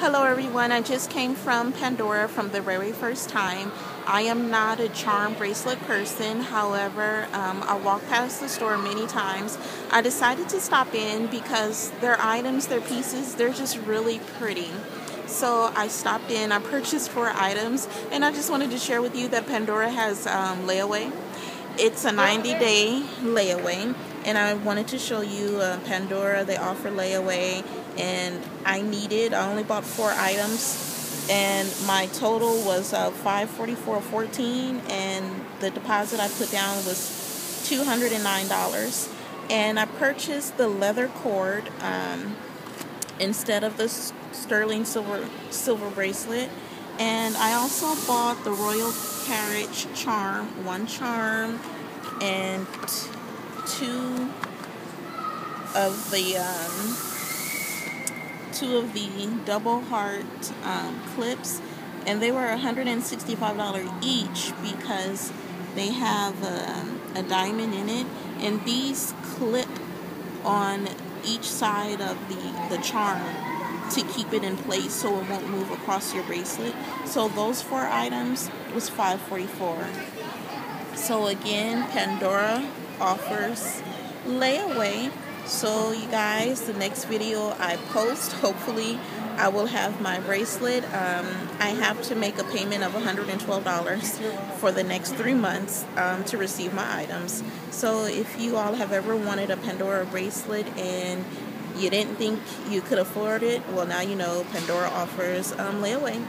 Hello everyone, I just came from Pandora from the very first time. I am not a charm bracelet person, however, um, I walked past the store many times. I decided to stop in because their items, their pieces, they're just really pretty. So I stopped in, I purchased four items, and I just wanted to share with you that Pandora has um, layaway. It's a 90 day layaway, and I wanted to show you uh, Pandora. They offer layaway, and I needed. I only bought four items, and my total was uh, 544.14, and the deposit I put down was 209 dollars. And I purchased the leather cord um, instead of the sterling silver silver bracelet. And I also bought the Royal Carriage charm, one charm, and two of the um, two of the double heart um, clips, and they were $165 each because they have a, um, a diamond in it, and these clip on each side of the the charm to keep it in place so it won't move across your bracelet. So those four items was 544. So again, Pandora offers layaway. So you guys, the next video I post, hopefully I will have my bracelet. Um, I have to make a payment of $112 for the next three months um, to receive my items. So if you all have ever wanted a Pandora bracelet and you didn't think you could afford it, well now you know Pandora offers um, layaway.